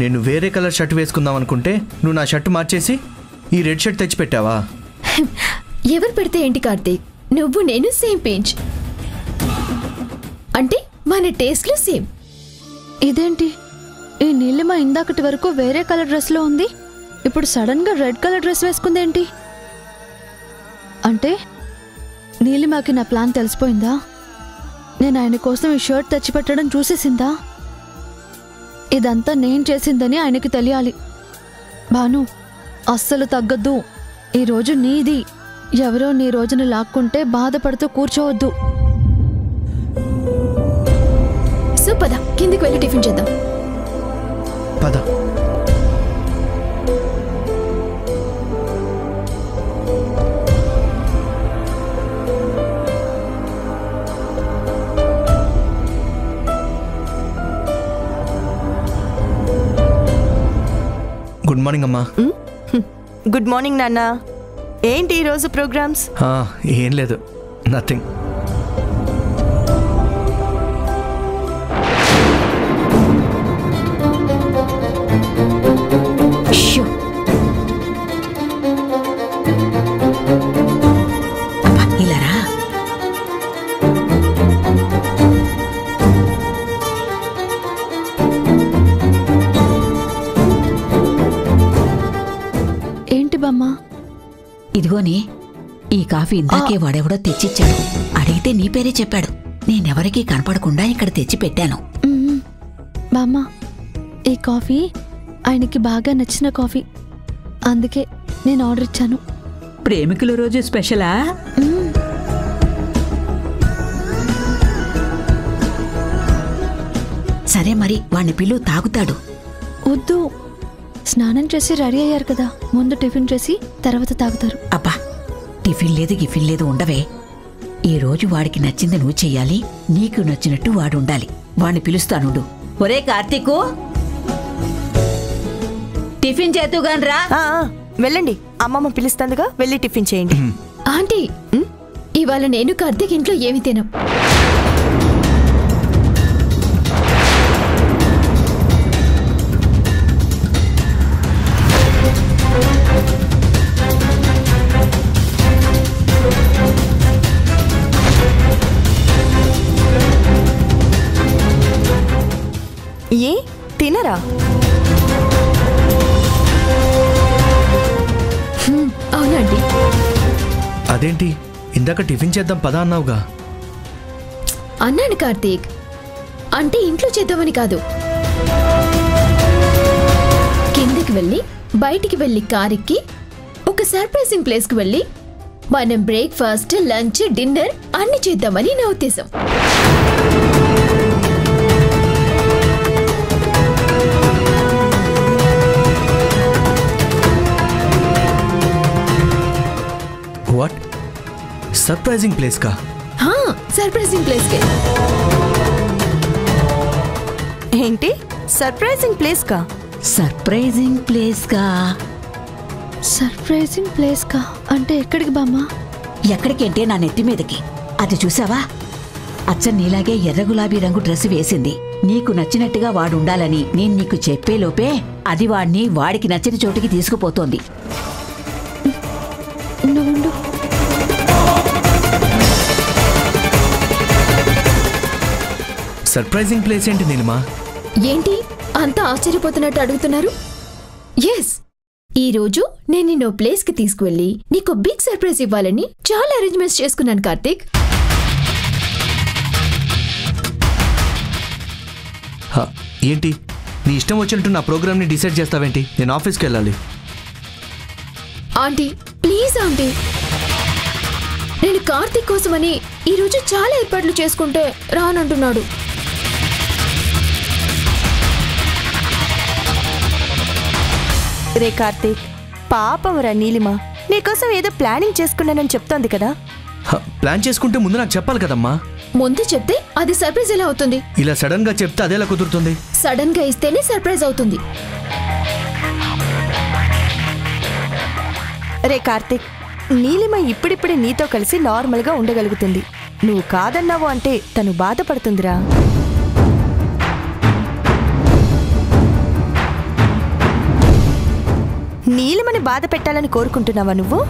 నేను వేరే colour shirt వేసుకుందాం అనుకుంటే నువ్వు నా షర్ట్ మార్చేసి ఈ రెడ్ షర్ట్ తెచ్చి పెట్టావా ఎవరు పెడితే ఏంటి కార్తీక్? నువ్వు నేను సేమ్ పేజ్ అంటే మన టేస్ట్లు సేమ్. ఇదేంటి? ఈ నీలిమ ఇందాకటి వరకు వేరే కలర్ డ్రెస్లో ఉంది. ఇప్పుడు సడన్గా రెడ్ కలర్ డ్రెస్ వేసుకుందేంటి? అంటే నీలిమకి నా ప్లాన్ తెలిసిపోయిందా? నేను ఆయన కోసం ఈ షర్ట్ తెచ్చిపెట్టడం చూసేసిందా? ఇదంతా నేను చేసిందని ఆయనకి తెలియాలి. భాను అస్సలు తగ్గద్దు. ఈరోజు నీది. ఎవరో నీ రోజును లాక్కుంటే బాధపడుతూ కూర్చోవద్దు. సో పద. కిందికి వెళ్ళి టిఫిన్ చేద్దాం. పద. గుడ్ మార్నింగ్ అమ్మా. గుడ్ మార్నింగ్ నాన్న. ఏంటి ఈరోజు ప్రోగ్రామ్స్? ఆ, ఏం లేదు. నథింగ్ ఇదిగోని ఈ కాఫీ ఇందాకే వాడెవడో తెచ్చిచ్చాడు. అడిగితే నీ పేరే చెప్పాడు. నేనెవరికీ కనపడకుండా ఇక్కడ తెచ్చి పెట్టాను మ్మ్. బామ్మ ఈ కాఫీ ఆయనకి బాగా నచ్చిన కాఫీ. అందుకే నేను ఆర్డర్ ఇచ్చాను. ప్రేమికుల రోజు స్పెషలా. సరే మరి వాణ్ణి పిల్లు తాగుతాడు. వద్దు. స్నానం చేసి రెడీ అయ్యారు కదా. ముందు టిఫిన్ చేసి తర్వాత తాగుతారు. అబ్బా టిఫిన్ లేదు గిఫిన్ లేదు ఉండవే. ఈ రోజు వాడికి నచ్చింది నువ్వు చెయ్యాలి నీకు నచ్చినట్టు వాడు ఉండాలి. వాణ్ణి పిలుస్తానుండు. ఒరే కార్తీకు! టిఫిన్ చేతుగాని రా. వెళ్ళండి. అమ్మమ్మ పిలుస్తుందిగా వెళ్ళి టిఫిన్ చేయండి. ఆంటీ ఇవాళ నేను కార్తీక్ ఇంట్లో ఏమి తినం? వచ్చాక టిఫిన్ చేద్దాం పదా అన్నావుగా? అన్నాను కార్తీక్. అంటే ఇంట్లో చేద్దామని కాదు. కిందికి వెళ్ళి బయటికి వెళ్ళి కారెక్కి ఒక సర్ప్రైజింగ్ ప్లేస్కి వెళ్ళి మనం బ్రేక్ఫాస్ట్ లంచ్ డిన్నర్ అన్ని చేద్దామని నా ఉద్దేశం. సర్ప్రైజింగ్ ప్లేస్ కా? హా, సర్ప్రైజింగ్ ప్లేస్కే ఏంటి? సర్ప్రైజింగ్ ప్లేస్ కా? సర్ప్రైజింగ్ ప్లేస్గా సర్ప్రైజింగ్ ప్లేస్ కా? అంటే ఎక్కడికి బామ్మ? ఎక్కడికంటే నా నెత్తి మీదకి? అది చూసావా? అచ్చ నీలాగే ఎర్ర గులాబీ రంగు డ్రెస్ వేసింది. నీకు నచ్చినట్టుగా వాడుండాలని నేను నీకు చెప్పేలోపే అది వాడిని వాడికి నచ్చిన చోటికి తీసుకుపోతోంది. సర్ప్రైజింగ్ ప్లేస్ ఏంటి నీలిమా? ఏంటి? అంతా ఆశ్చర్యపోతున్నట్టు అడుగుతున్నారు? ఎస్ ఈ రోజు నేను నిన్ను ప్లేస్కి తీసుకువెళ్ళి నీకు బిగ్ సర్ప్రైజ్ ఇవ్వాలని చాలా అరేంజ్మెంట్స్ చేసుకున్నాను కార్తీక్. హ, ఏంటి? నీ ఇష్టం వచ్చినట్టు నా ప్రోగ్రామ్ని డిసైడ్ చేస్తావేంటి? నేను ఆఫీస్కి వెళ్ళాలి. Aunty please aunty. నేను కార్తీక్ కోసమని ఈ రోజు చాలా ఏర్పాట్లు చేసుకుంటే రానంటున్నాడు. రే కార్తీక్ పాపం రా నీలిమ. నీకోసం ఏదో ప్లానింగ్ చేసుకున్నానని చెప్తోంది కదా. ప్లాన్ చేసుకుంటే ముందు నాకు చెప్పాలి కదమ్మా. ముందు చెప్తే అది సర్ప్రైజ్ ఎలా అవుతుంది? ఇలా సడన్గా చెప్తే అదేలా కుదురుతుంది? సడన్గా ఇస్తేనే సర్ప్రైజ్ అవుతుంది. రే కార్తీక్ నీలిమ ఇప్పుడిప్పుడే నీతో కలిసి నార్మల్గా ఉండగలుగుతుంది. నువ్వు కాదన్నావు అంటే తను బాధపడుతుందిరా. నీలిమని బాధ పెట్టాలని కోరుకుంటున్నావా నువ్వు?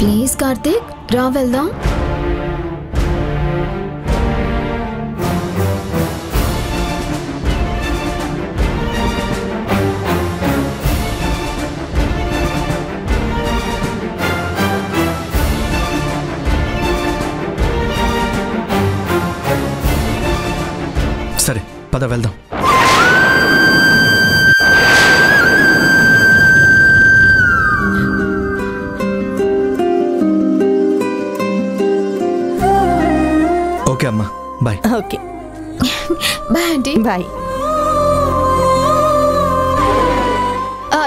ప్లీజ్ కార్తీక్ రా వెళ్దాం. పద వెళ్దాం. ఓకే అమ్మా bye. Okay. Bye aunty. Bye. ఆ,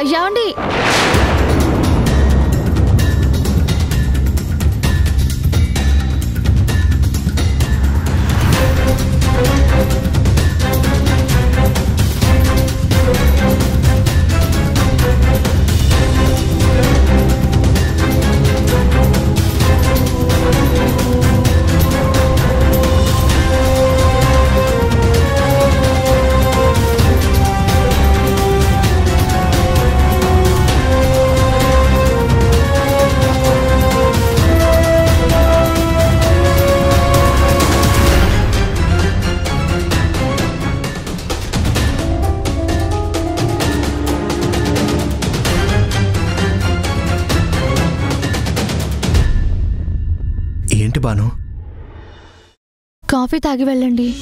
కాఫీ తాగి వెళ్ళండి.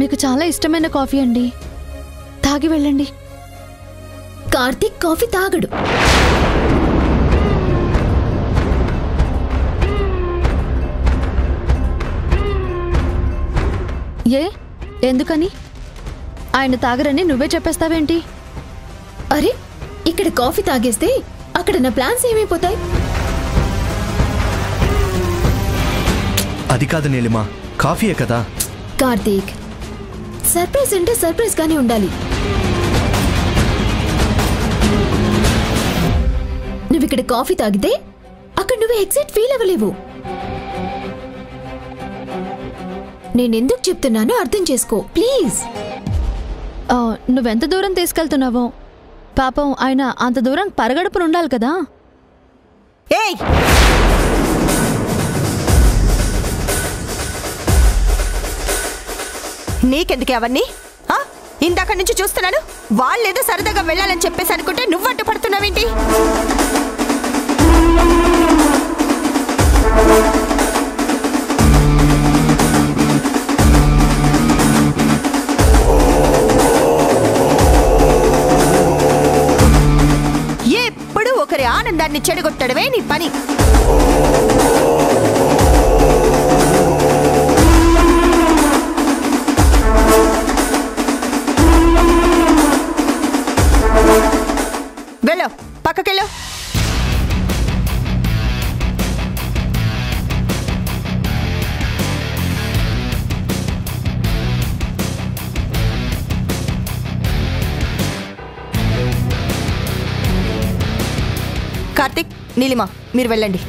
మీకు చాలా ఇష్టమైన కాఫీ అండి. తాగి వెళ్ళండి. కార్తీక్ కాఫీ తాగడు. ఏ? ఎందుకని? ఆయన తాగరని నువ్వే చెప్పేస్తావేంటి? అరే ఇక్కడ కాఫీ తాగేస్తే అక్కడ నా ప్లాన్స్ ఏమైపోతాయి? అది కాదు నీలిమా కాఫీయే కదా. కార్తీక్ సర్ప్రైజ్ అంటే సర్ప్రైజ్ గానే ఉండాలి. నువ్వు ఇక్కడ కాఫీ తాగితే అక్కడ నువ్వు ఎగ్జిట్ ఫీల్ అవ్వలేవు. నేనెందుకు చెప్తున్నానో అర్థం చేసుకో ప్లీజ్. నువ్వెంత దూరం తీసుకెళ్తున్నావో? పాపం ఆయన అంత దూరం పరగడుపును ఉండాలి కదా. ఏయ్! నీకెందుకే అవన్నీ? ఇందాక నుంచి చూస్తున్నాను. వాళ్ళేదో సరదాగా వెళ్ళాలని చెప్పేసి అనుకుంటే నువ్వు అడ్డు ఒకరి ఆనందాన్ని చెడగొట్టడమే నీ పని. వెళ్ళు పక్కకెళ్ళు. నీలిమ మీరు వెళ్ళండి.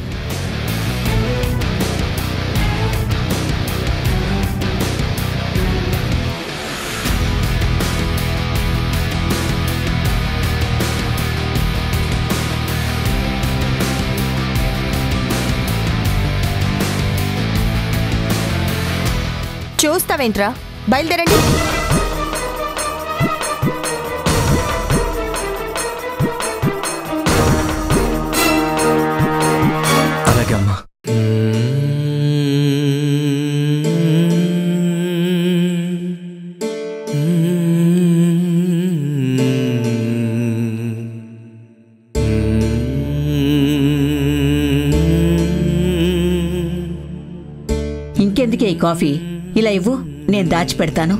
చూస్తావేంట్రా? బయలుదేరండి. నీకెందుకే ఈ కాఫీ? ఇలా ఇవ్వు నేను దాచిపెడతాను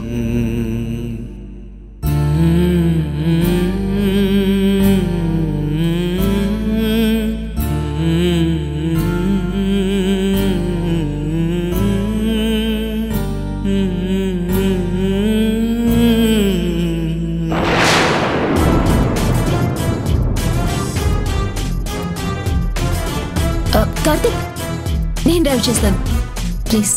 uh, కార్తిక్ నేను డ్రైవ్ చేస్తాను. ప్లీజ్.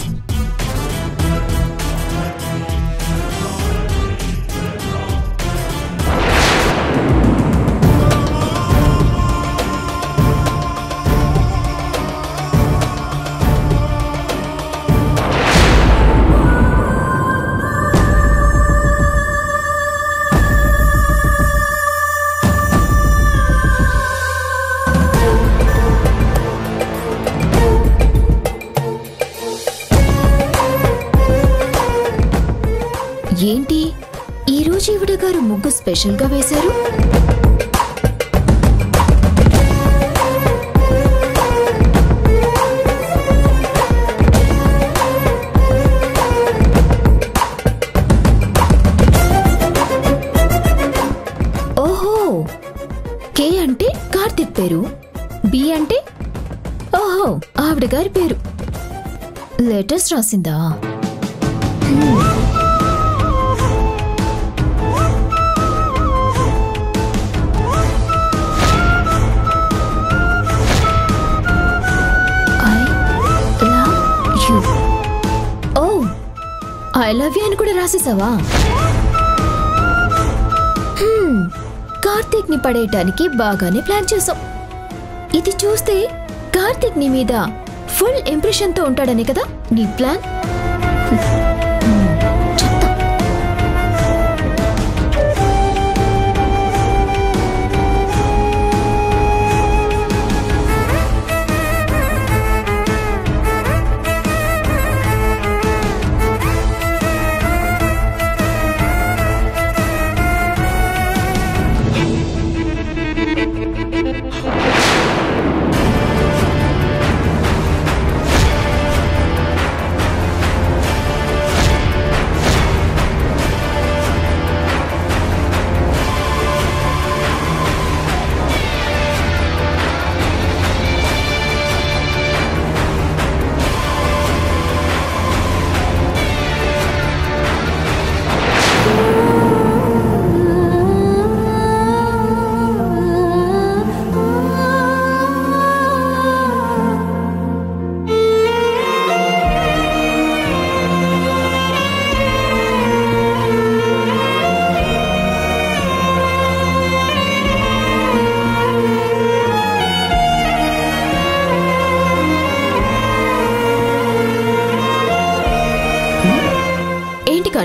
గారు ముగ్గు స్పెషల్గా వేశారు. ఓహో! కే అంటే కార్తిక్ పేరు. బి అంటే? ఓహో! ఆవిడ గారి పేరు. లెటర్స్ రాసిందా? ఐ లవ్ యూ అని కూడా రాసేసావా? కార్తీక్ని పడేయటానికి బాగానే ప్లాన్ చేసాం ఇది చూస్తే కార్తీక్ నీ మీద ఫుల్ ఇంప్రెషన్తో ఉంటాడనే కదా నీ ప్లాన్?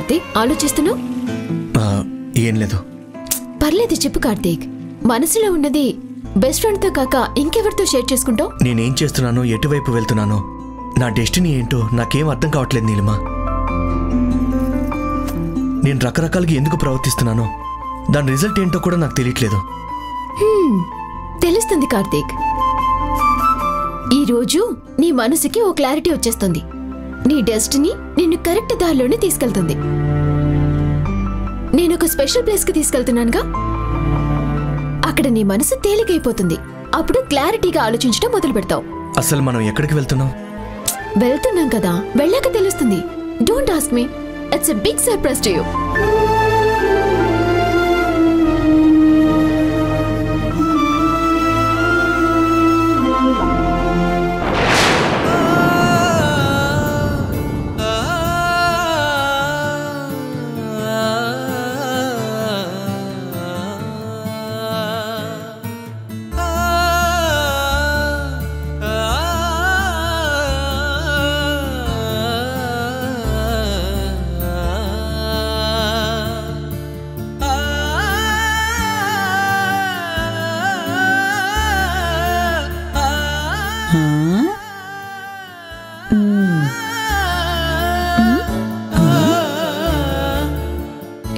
కార్తీక్ ఆలోచిస్తున్నావు? ఏం లేదు. పర్లేదు చెప్పు కార్తీక్. మనసులో ఉన్నది బెస్ట్ ఫ్రెండ్తో కాక ఇంకెవరితో షేర్ చేసుకుంటావు? నేనేం చేస్తున్నానో ఎటువైపు వెళ్తున్నానో నా డెస్టినీ ఏంటో నాకేం అర్థం కావట్లేదు నీలిమా. నేను రకరకాలుగా ఎందుకు ప్రవర్తిస్తున్నానో దాని రిజల్ట్ ఏంటో కూడా నాకు తెలియట్లేదు. తెలుస్తుంది కార్తీక్. ఈ రోజు నీ మనసుకి ఓ క్లారిటీ వచ్చేస్తుంది. నీ డెస్టినీ నిన్ను కరెక్ట్ దారిలోనే తీసుకెళ్తుంది. నేను ఒక స్పెషల్ ప్లేస్కి తీసుకెళ్తున్నానుగా. అక్కడ నీ మనసు తేలికైపోతుంది. అప్పుడు క్లారిటీగా ఆలోచించడం మొదలు పెడతావు. అసలు మనం ఎక్కడికి వెళ్తున్నాం? వెళ్తున్నాం కదా. వెళ్ళాక తెలుస్తుంది. Don't ask me it's a big surprise to you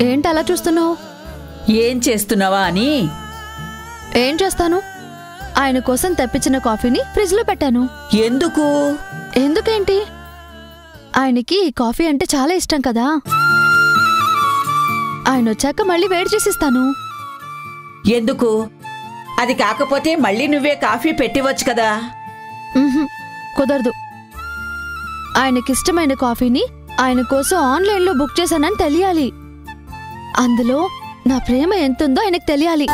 ఏంటి అలా చూస్తున్నావు? ఏం చేస్తున్నావా అని? ఏం చేస్తాను? ఆయన కోసం తెప్పించిన కాఫీని ఫ్రిడ్జ్లో పెట్టాను. ఎందుకు? ఎందుకేంటి? ఆయనకి ఈ కాఫీ అంటే చాలా ఇష్టం కదా. ఆయన వచ్చాక మళ్ళీ వేడి చేసిస్తాను. ఎందుకు? అది కాకపోతే మళ్ళీ నువ్వే కాఫీ పెట్టివచ్చు కదా. కుదరదు. ఆయనకిష్టమైన కాఫీని ఆయన కోసం ఆన్లైన్లో బుక్ చేశానని తెలియాలి. అందులో నా ప్రేమ ఎంతుందో ఆయనకు తెలియాలి.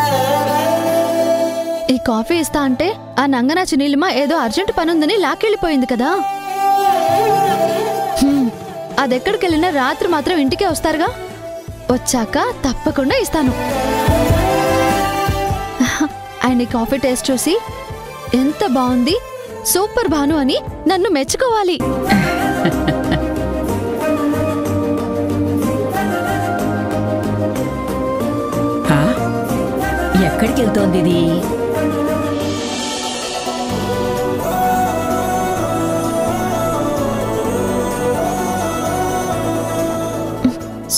ఈ కాఫీ ఇస్తా అంటే ఆ నంగనాచి చినీలిమ ఏదో అర్జెంట్ పనుందని లాక్కెళ్ళిపోయింది కదా. అదెక్కడికెళ్ళినా రాత్రి మాత్రం ఇంటికే వస్తారుగా? వచ్చాక తప్పకుండా ఇస్తాను. ఆయన ఈ కాఫీ టేస్ట్ చూసి ఎంత బాగుంది సూపర్ భాను అని నన్ను మెచ్చుకోవాలి? ఎక్కడికి వెళ్తోంది ఇది?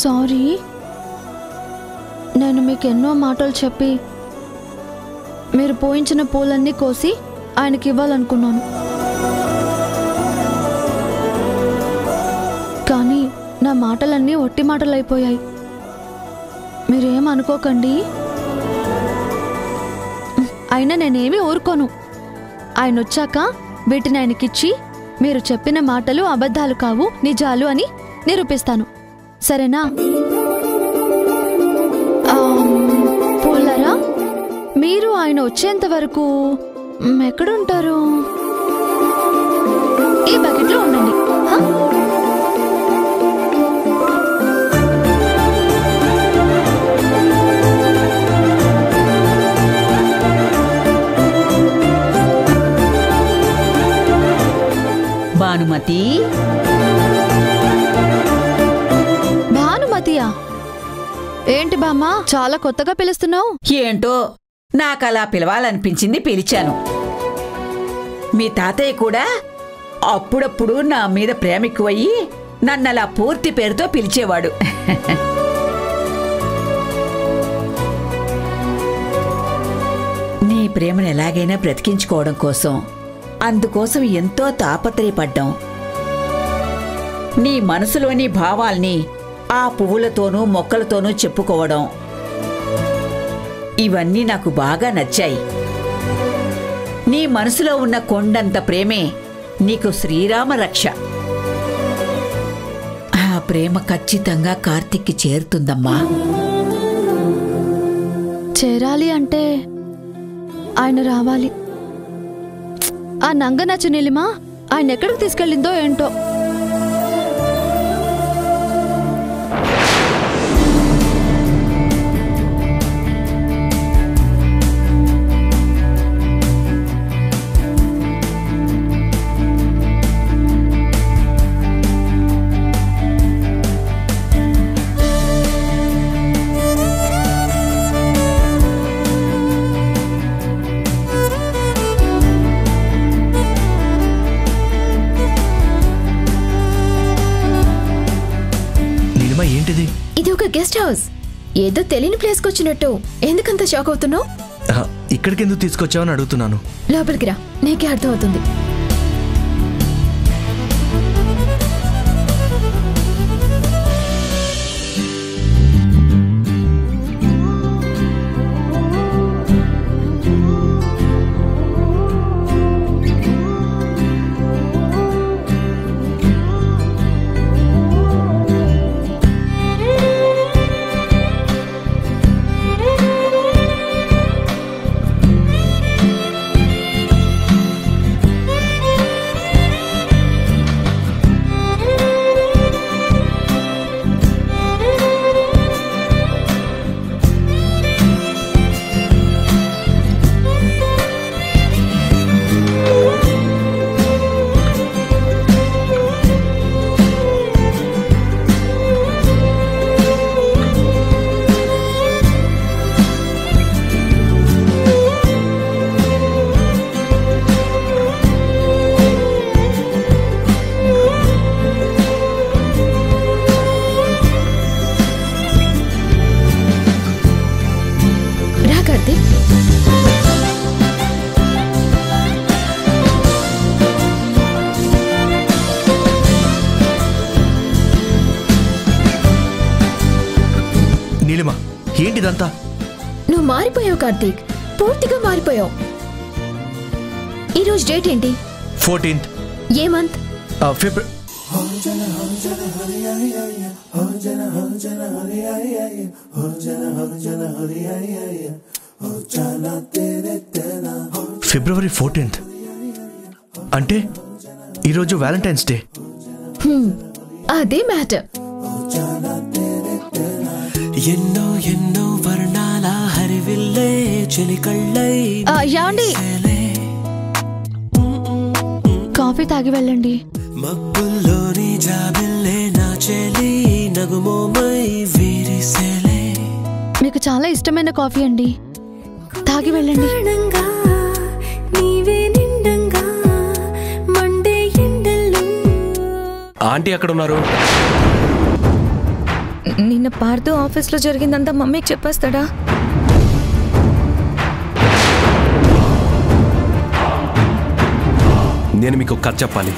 సారీ. నేను మీకు ఎన్నో మాటలు చెప్పి మీరు పోయించిన పూలన్నీ కోసి ఆయనకి ఇవ్వాలనుకున్నాను. కానీ నా మాటలన్నీ ఒట్టి మాటలు అయిపోయాయి మీరేం అనుకోకండి అయినా నేనేమీ ఊరుకోను. ఆయన వచ్చాక వీటిని ఆయనకిచ్చి మీరు చెప్పిన మాటలు అబద్ధాలు కావు నిజాలు అని నిరూపిస్తాను. సరేనా? పూలరా? మీరు ఆయన వచ్చేంత వరకు ఎక్కడుంటారు ఈ బకెట్లో ఉండండి. హా? భానుమతి? భానుమతియా? ఏంటి బామ్మ చాలా కొత్తగా పిలుస్తున్నావు? ఏంటో? నాకలా పిలవాలనిపించింది పిలిచాను. మీ తాతయ్య కూడా అప్పుడప్పుడు నా మీద ప్రేమ ఎక్కువయ్యి నన్నలా పూర్తి పేరుతో పిలిచేవాడు. నీ ప్రేమను ఎలాగైనా బ్రతికించుకోవడం కోసం అందుకోసం ఎంతో తాపత్రయపడ్డాం. నీ మనసులోని భావాల్ని ఆ పువ్వులతోనూ మొక్కలతోనూ చెప్పుకోవడం ఇవన్నీ నాకు బాగా నచ్చాయి. నీ మనసులో ఉన్న కొండంత ప్రేమే నీకు శ్రీరామ రక్ష. ఆ ప్రేమ ఖచ్చితంగా కార్తిక్కి చేరుతుందమ్మా. చేరాలి అంటే ఆయన రావాలి. ఆ నంగనచ్చు నీలిమ ఆయన ఎక్కడికి తీసుకెళ్ళిందో ఏంటో. Guest house. ఏదో తెలియని ప్లేస్కి వచ్చినట్టు. ఎందుకంత షాక్ అవుతున్నావు? ఇక్కడికి ఎందుకు తీసుకొచ్చావని అడుగుతున్నాను. లోపలికి రా నీకే అర్థమవుతుంది. నీలిమ ఏంటిదంతా? నువ్వు మారిపోయావు కార్తీక్. పూర్తిగా మారిపోయావు. ఈరోజు డేట్ ఏంటి? ఫోర్టీన్త్. ఏ మంత్? February February fourteenth. అంటే ఈరోజు వ్యాలంటైన్స్ డే. అదే మ్యాటర్. ఎన్నో ఎన్నో వర్ణాల హరివిల్లే చెలికళ్ళై యాండి కాఫీ తాగి వెళ్ళండి. మబ్బుల్లోని జాబిల్లే నా చెలి నగుమోమై వీరిసేలే. మీకు చాలా ఇష్టమైన కాఫీ అండి. తాగి వెళ్ళండి. ఆంటీ ఎక్కడ ఉన్నారు నిన్న పార్థు ఆఫీస్లో జరిగిందంతా మమ్మీకి చెప్పేస్తాడా? నేను మీకు ఒక కథ చెప్పాలి